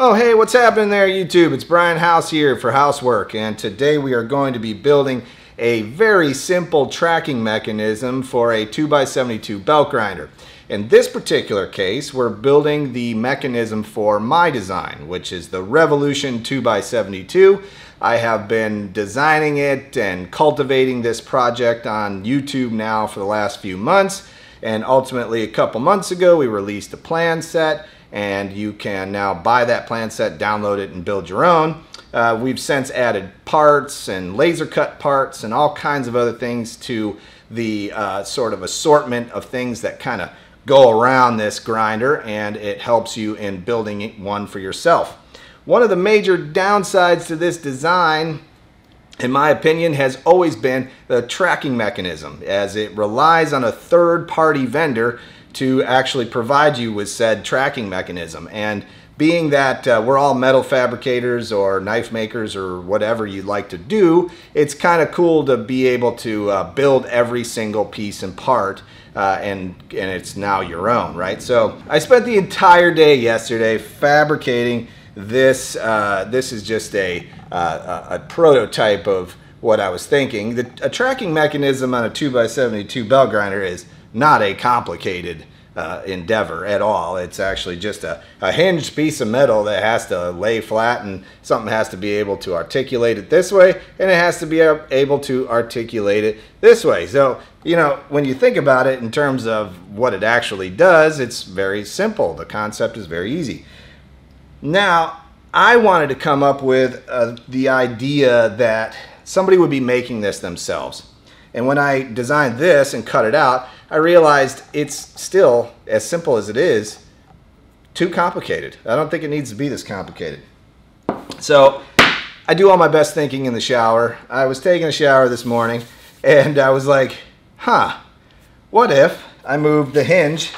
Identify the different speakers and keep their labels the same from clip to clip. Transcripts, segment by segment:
Speaker 1: Oh, hey, what's happening there, YouTube? It's Brian House here for HouseMade, and today we are going to be building a very simple tracking mechanism for a 2x72 belt grinder. In this particular case, we're building the mechanism for my design, which is the Revolution 2x72. I have been designing it and cultivating this project on YouTube now for the last few months, and ultimately a couple months ago we released a plan set and you can now buy that plan set, download it, and build your own. Uh, we've since added parts and laser cut parts and all kinds of other things to the uh, sort of assortment of things that kind of go around this grinder and it helps you in building one for yourself. One of the major downsides to this design in my opinion, has always been the tracking mechanism, as it relies on a third party vendor to actually provide you with said tracking mechanism. And being that uh, we're all metal fabricators or knife makers or whatever you'd like to do, it's kind of cool to be able to uh, build every single piece and part. Uh, and and it's now your own, right? So I spent the entire day yesterday fabricating this. Uh, this is just a, uh, a prototype of what I was thinking. The, a tracking mechanism on a 2x72 belt grinder is not a complicated uh, endeavor at all. It's actually just a, a hinged piece of metal that has to lay flat and something has to be able to articulate it this way and it has to be able to articulate it this way. So, you know, when you think about it in terms of what it actually does, it's very simple. The concept is very easy. Now, I wanted to come up with uh, the idea that somebody would be making this themselves. And when I designed this and cut it out, I realized it's still, as simple as it is, too complicated. I don't think it needs to be this complicated. So I do all my best thinking in the shower. I was taking a shower this morning and I was like, huh, what if I moved the hinge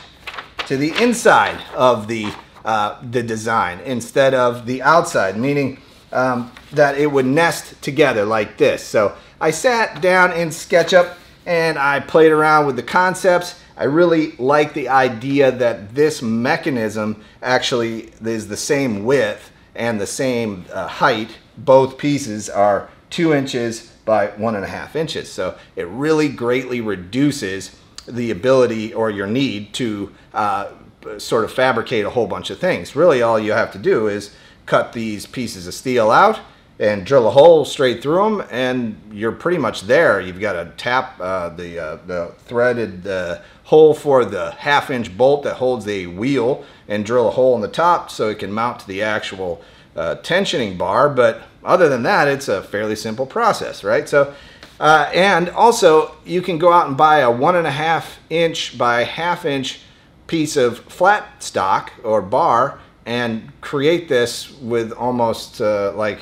Speaker 1: to the inside of the, uh, the design instead of the outside, meaning um, that it would nest together like this. So I sat down in SketchUp and I played around with the concepts. I really like the idea that this mechanism actually is the same width and the same uh, height. Both pieces are two inches by one and a half inches. So it really greatly reduces the ability or your need to uh, sort of fabricate a whole bunch of things. Really all you have to do is cut these pieces of steel out and drill a hole straight through them and you're pretty much there. You've got to tap uh, the, uh, the threaded uh, hole for the half inch bolt that holds the wheel and drill a hole in the top so it can mount to the actual uh, tensioning bar. But other than that, it's a fairly simple process, right? So, uh, and also you can go out and buy a one and a half inch by half inch piece of flat stock or bar and create this with almost uh, like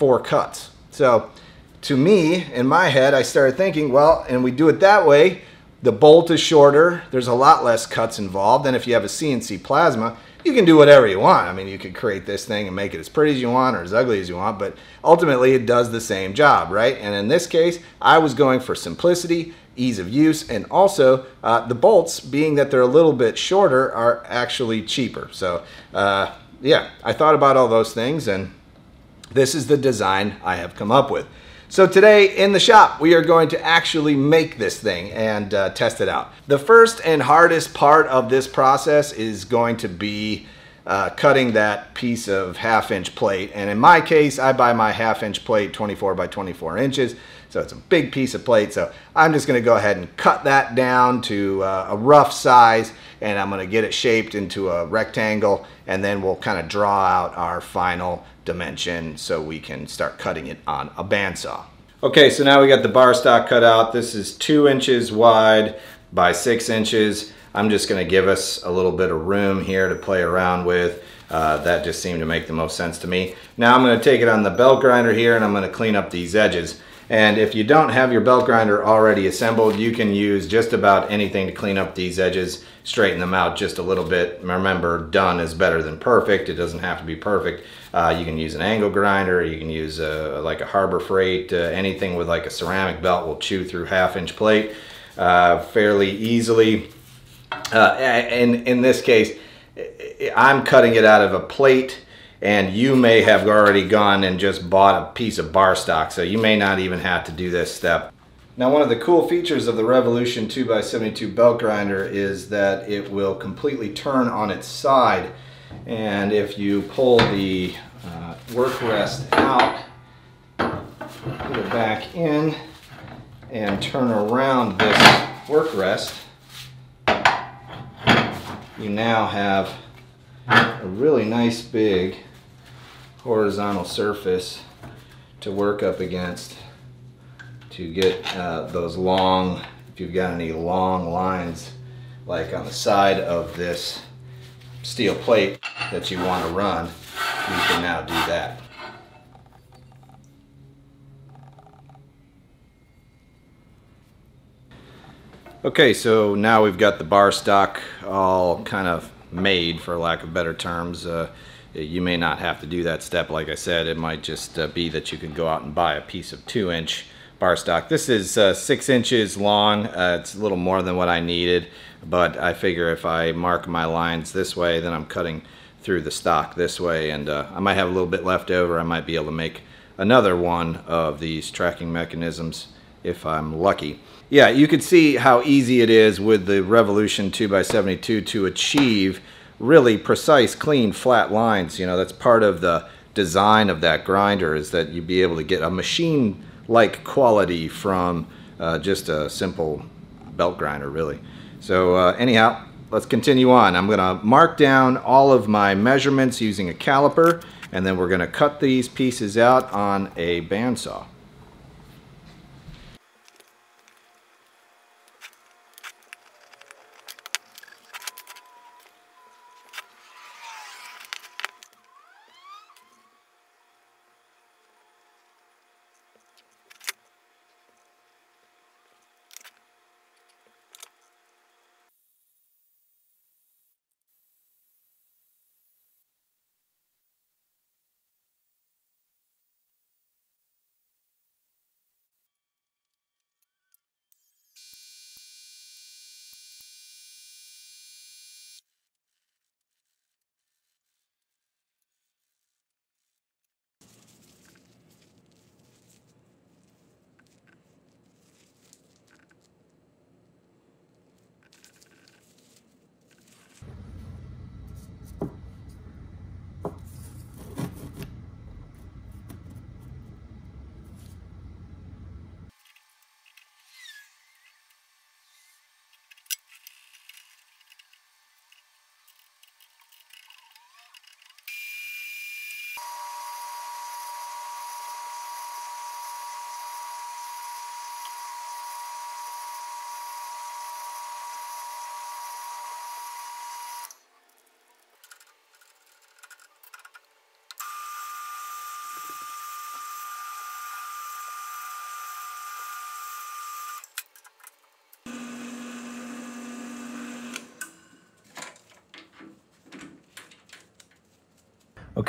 Speaker 1: four cuts. So to me, in my head, I started thinking, well, and we do it that way, the bolt is shorter, there's a lot less cuts involved, and if you have a CNC plasma, you can do whatever you want. I mean, you could create this thing and make it as pretty as you want or as ugly as you want, but ultimately it does the same job, right? And in this case, I was going for simplicity, ease of use, and also uh, the bolts, being that they're a little bit shorter, are actually cheaper. So, uh, yeah, I thought about all those things and this is the design I have come up with. So today in the shop, we are going to actually make this thing and uh, test it out. The first and hardest part of this process is going to be uh, cutting that piece of half inch plate. And in my case, I buy my half inch plate 24 by 24 inches. So it's a big piece of plate. So I'm just gonna go ahead and cut that down to uh, a rough size and I'm gonna get it shaped into a rectangle and then we'll kind of draw out our final dimension so we can start cutting it on a bandsaw. Okay, so now we got the bar stock cut out. This is two inches wide by six inches. I'm just gonna give us a little bit of room here to play around with. Uh, that just seemed to make the most sense to me. Now I'm gonna take it on the belt grinder here and I'm gonna clean up these edges. And if you don't have your belt grinder already assembled, you can use just about anything to clean up these edges, straighten them out just a little bit. Remember, done is better than perfect. It doesn't have to be perfect. Uh, you can use an angle grinder, you can use a, like a Harbor Freight, uh, anything with like a ceramic belt will chew through half inch plate uh, fairly easily. Uh, and in this case, I'm cutting it out of a plate and you may have already gone and just bought a piece of bar stock, so you may not even have to do this step. Now one of the cool features of the Revolution 2x72 belt grinder is that it will completely turn on its side and if you pull the uh, work rest out, put it back in and turn around this work rest, you now have a really nice big horizontal surface to work up against to get uh, those long, if you've got any long lines like on the side of this steel plate that you want to run, you can now do that. Okay, so now we've got the bar stock all kind of made, for lack of better terms. Uh, you may not have to do that step, like I said. It might just uh, be that you can go out and buy a piece of 2-inch bar stock. This is uh, 6 inches long. Uh, it's a little more than what I needed, but I figure if I mark my lines this way, then I'm cutting through the stock this way, and uh, I might have a little bit left over. I might be able to make another one of these tracking mechanisms if I'm lucky. Yeah, you can see how easy it is with the Revolution 2x72 to achieve really precise, clean, flat lines. You know, that's part of the design of that grinder is that you'd be able to get a machine-like quality from uh, just a simple belt grinder, really. So uh, anyhow, let's continue on. I'm gonna mark down all of my measurements using a caliper, and then we're gonna cut these pieces out on a bandsaw.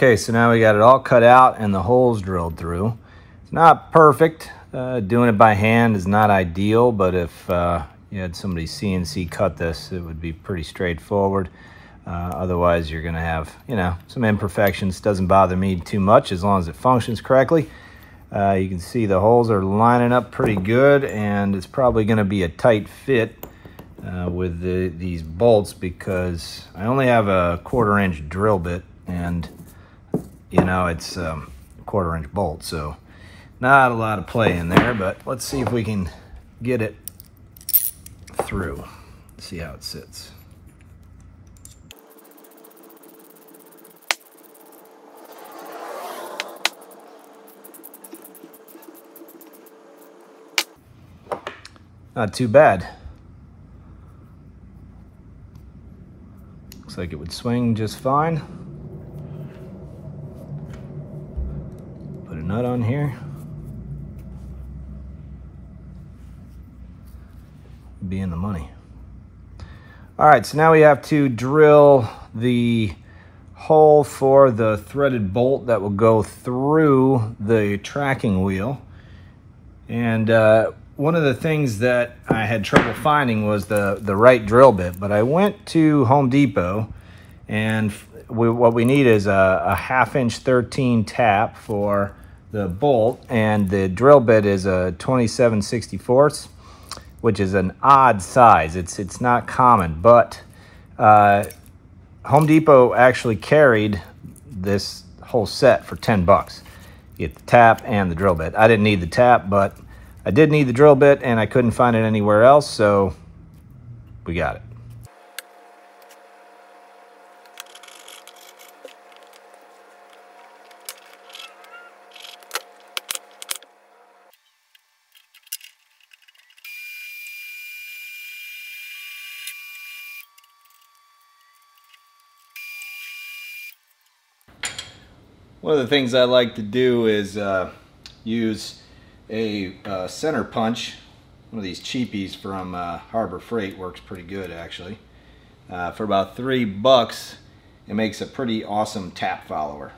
Speaker 1: Okay, so now we got it all cut out and the holes drilled through. It's not perfect. Uh, doing it by hand is not ideal, but if uh, you had somebody CNC cut this, it would be pretty straightforward. Uh, otherwise, you're going to have, you know, some imperfections. Doesn't bother me too much as long as it functions correctly. Uh, you can see the holes are lining up pretty good, and it's probably going to be a tight fit uh, with the, these bolts because I only have a quarter inch drill bit, and you know, it's um, a quarter inch bolt, so not a lot of play in there, but let's see if we can get it through. See how it sits. Not too bad. Looks like it would swing just fine. Nut on here. Be in the money. All right, so now we have to drill the hole for the threaded bolt that will go through the tracking wheel. And uh, one of the things that I had trouble finding was the, the right drill bit, but I went to Home Depot And we, what we need is a, a half inch 13 tap for the bolt and the drill bit is a 27 64 which is an odd size. It's, it's not common, but uh, Home Depot actually carried this whole set for 10 bucks. You get the tap and the drill bit. I didn't need the tap, but I did need the drill bit and I couldn't find it anywhere else, so we got it. One of the things I like to do is uh, use a uh, center punch. One of these cheapies from uh, Harbor Freight works pretty good actually. Uh, for about three bucks, it makes a pretty awesome tap follower.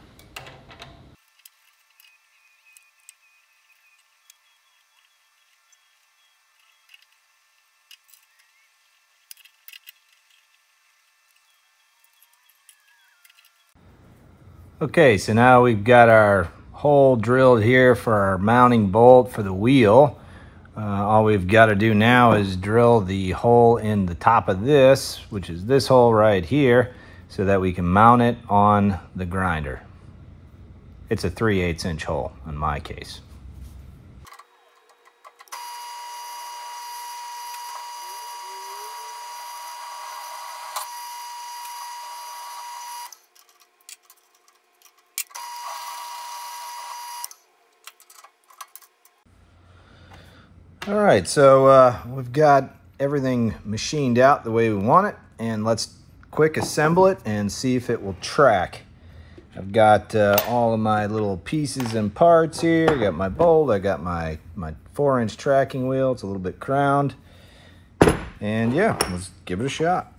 Speaker 1: Okay, so now we've got our hole drilled here for our mounting bolt for the wheel. Uh, all we've got to do now is drill the hole in the top of this, which is this hole right here, so that we can mount it on the grinder. It's a 3 8 inch hole in my case. All right, so uh, we've got everything machined out the way we want it, and let's quick assemble it and see if it will track. I've got uh, all of my little pieces and parts here. I got my bolt, I got my, my four inch tracking wheel. It's a little bit crowned. And yeah, let's give it a shot.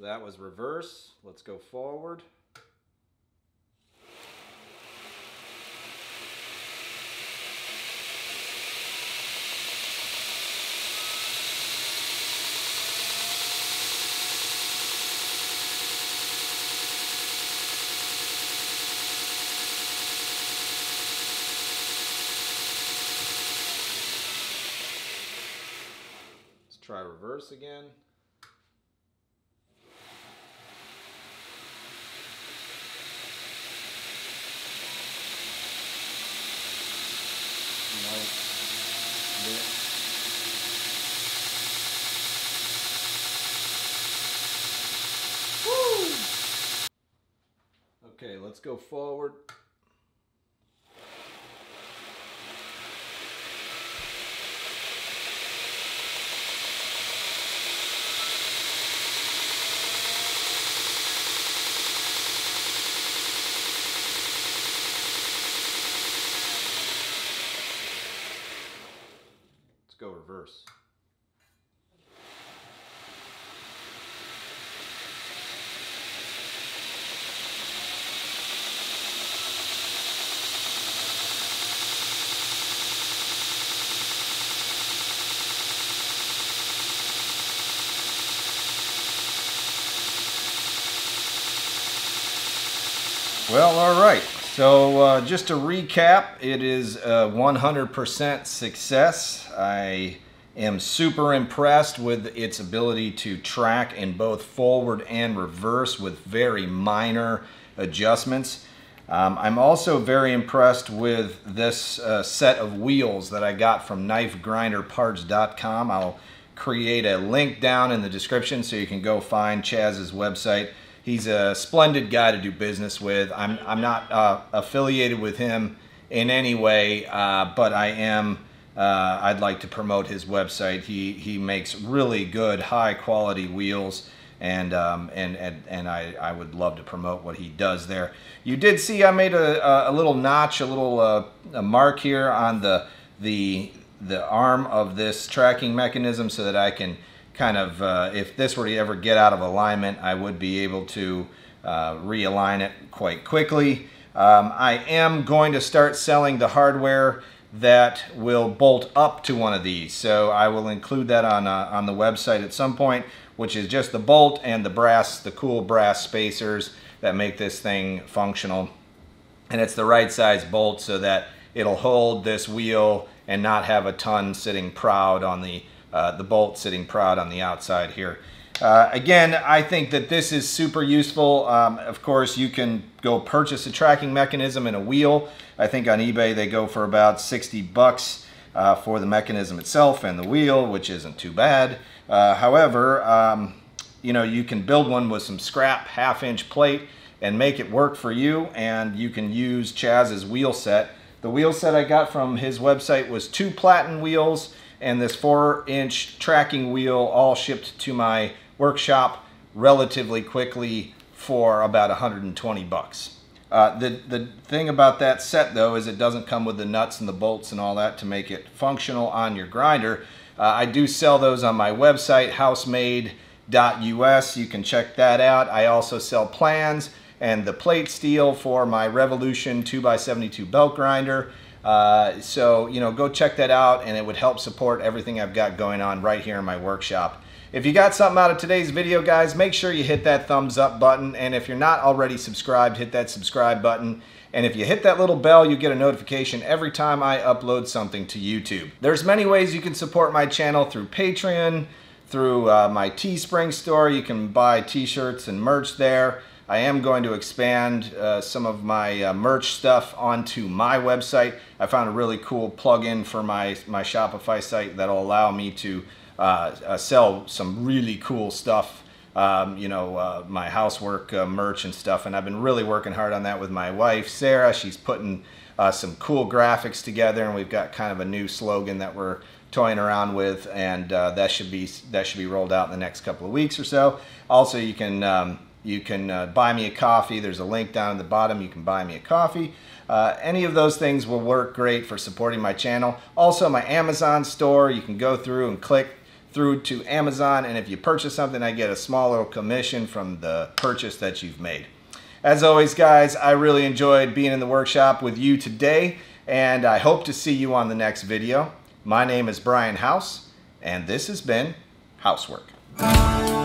Speaker 1: That was reverse. Let's go forward. Let's try reverse again. Okay, let's go forward. reverse. Well, all right. So uh, just to recap, it is uh, 100% success. I am super impressed with its ability to track in both forward and reverse with very minor adjustments. Um, I'm also very impressed with this uh, set of wheels that I got from knifegrinderparts.com. I'll create a link down in the description so you can go find Chaz's website. He's a splendid guy to do business with. I'm, I'm not uh, affiliated with him in any way, uh, but I am. Uh, I'd like to promote his website. He he makes really good, high quality wheels, and um, and and and I I would love to promote what he does there. You did see I made a a little notch, a little uh, a mark here on the the the arm of this tracking mechanism so that I can kind of, uh, if this were to ever get out of alignment, I would be able to uh, realign it quite quickly. Um, I am going to start selling the hardware that will bolt up to one of these. So I will include that on, uh, on the website at some point, which is just the bolt and the brass, the cool brass spacers that make this thing functional. And it's the right size bolt so that it'll hold this wheel and not have a ton sitting proud on the, uh, the bolt sitting proud on the outside here. Uh, again, I think that this is super useful. Um, of course, you can go purchase a tracking mechanism and a wheel. I think on eBay they go for about 60 bucks uh, for the mechanism itself and the wheel, which isn't too bad. Uh, however, um, you know, you can build one with some scrap half inch plate and make it work for you and you can use Chaz's wheel set the wheel set I got from his website was two platen wheels and this four inch tracking wheel all shipped to my workshop relatively quickly for about 120 bucks. Uh, the, the thing about that set though is it doesn't come with the nuts and the bolts and all that to make it functional on your grinder. Uh, I do sell those on my website housemade.us. You can check that out. I also sell plans and the plate steel for my Revolution 2x72 belt grinder. Uh, so, you know, go check that out and it would help support everything I've got going on right here in my workshop. If you got something out of today's video, guys, make sure you hit that thumbs up button. And if you're not already subscribed, hit that subscribe button. And if you hit that little bell, you get a notification every time I upload something to YouTube. There's many ways you can support my channel through Patreon, through uh, my Teespring store. You can buy t-shirts and merch there. I am going to expand uh, some of my uh, merch stuff onto my website. I found a really cool plugin for my, my Shopify site that'll allow me to sell some really cool stuff, um, you know, uh, my HouseMade uh, merch and stuff. And I've been really working hard on that with my wife, Sarah. She's putting some cool graphics together and we've got kind of a new slogan that we're toying around with and that should be that should be rolled out in the next couple of weeks or so. Also, you can um, you can uh, buy me a coffee. There's a link down at the bottom. You can buy me a coffee. Uh, any of those things will work great for supporting my channel. Also, my Amazon store, you can go through and click through to Amazon, and if you purchase something, I get a small little commission from the purchase that you've made. As always, guys, I really enjoyed being in the workshop with you today, and I hope to see you on the next video. My name is Brian House, and this has been HouseMade.